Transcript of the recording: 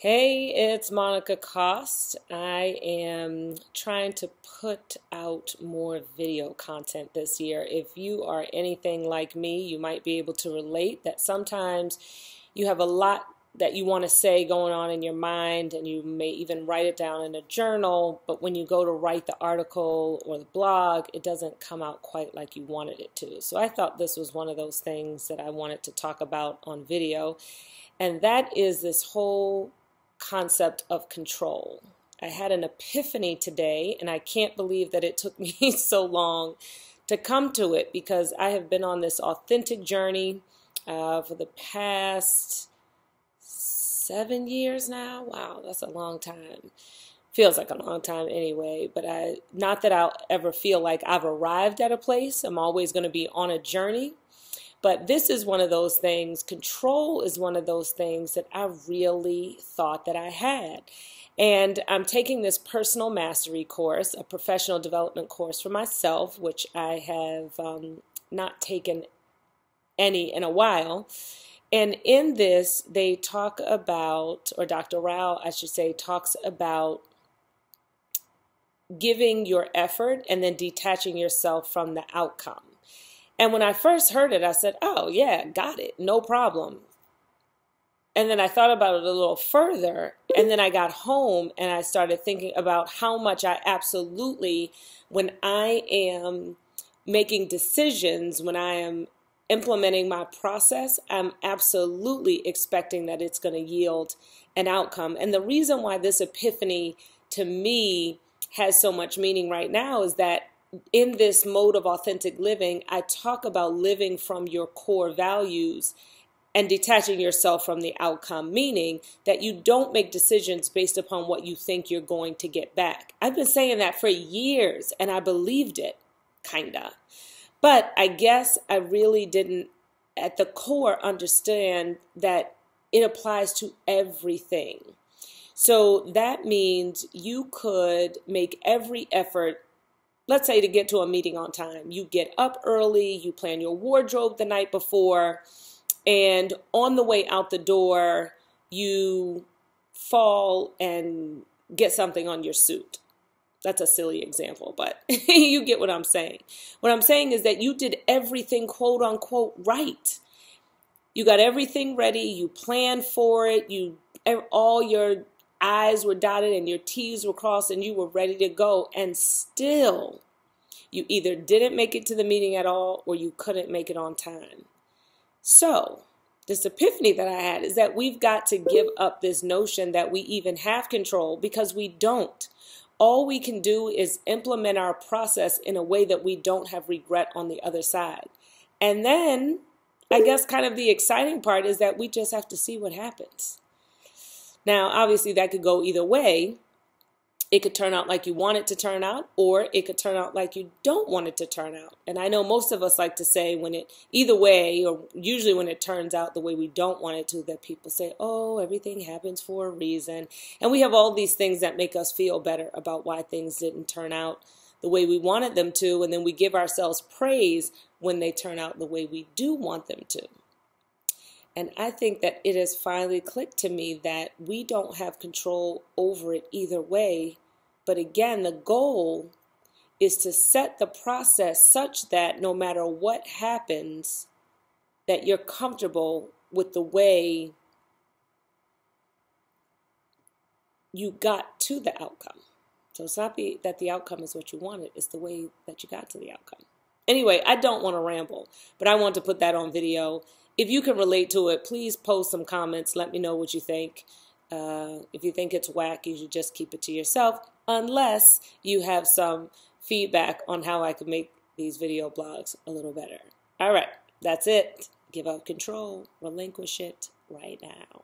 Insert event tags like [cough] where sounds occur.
Hey, it's Monica Cost. I am trying to put out more video content this year. If you are anything like me, you might be able to relate that sometimes you have a lot that you want to say going on in your mind and you may even write it down in a journal, but when you go to write the article or the blog, it doesn't come out quite like you wanted it to. So I thought this was one of those things that I wanted to talk about on video. And that is this whole concept of control. I had an epiphany today, and I can't believe that it took [laughs] me so long to come to it because I have been on this authentic journey uh, for the past seven years now. Wow, that's a long time. Feels like a long time anyway, but I not that I'll ever feel like I've arrived at a place. I'm always going to be on a journey. But this is one of those things, control is one of those things that I really thought that I had. And I'm taking this personal mastery course, a professional development course for myself, which I have um, not taken any in a while. And in this, they talk about, or Dr. Rao, I should say, talks about giving your effort and then detaching yourself from the outcome. And when I first heard it, I said, oh, yeah, got it, no problem. And then I thought about it a little further. And then I got home and I started thinking about how much I absolutely, when I am making decisions, when I am implementing my process, I'm absolutely expecting that it's going to yield an outcome. And the reason why this epiphany to me has so much meaning right now is that in this mode of authentic living, I talk about living from your core values and detaching yourself from the outcome, meaning that you don't make decisions based upon what you think you're going to get back. I've been saying that for years and I believed it, kinda. But I guess I really didn't, at the core, understand that it applies to everything. So that means you could make every effort let's say to get to a meeting on time. You get up early, you plan your wardrobe the night before, and on the way out the door, you fall and get something on your suit. That's a silly example, but [laughs] you get what I'm saying. What I'm saying is that you did everything quote unquote right. You got everything ready, you planned for it, you all your I's were dotted and your T's were crossed and you were ready to go. And still, you either didn't make it to the meeting at all or you couldn't make it on time. So, this epiphany that I had is that we've got to give up this notion that we even have control because we don't. All we can do is implement our process in a way that we don't have regret on the other side. And then, I guess, kind of the exciting part is that we just have to see what happens. Now, obviously, that could go either way. It could turn out like you want it to turn out, or it could turn out like you don't want it to turn out. And I know most of us like to say when it, either way, or usually when it turns out the way we don't want it to, that people say, oh, everything happens for a reason. And we have all these things that make us feel better about why things didn't turn out the way we wanted them to. And then we give ourselves praise when they turn out the way we do want them to. And I think that it has finally clicked to me that we don't have control over it either way. But again, the goal is to set the process such that no matter what happens, that you're comfortable with the way you got to the outcome. So it's not that the outcome is what you wanted, it's the way that you got to the outcome. Anyway, I don't want to ramble, but I want to put that on video if you can relate to it, please post some comments. Let me know what you think. Uh, if you think it's whack, you should just keep it to yourself, unless you have some feedback on how I could make these video blogs a little better. All right, that's it. Give up control, relinquish it right now.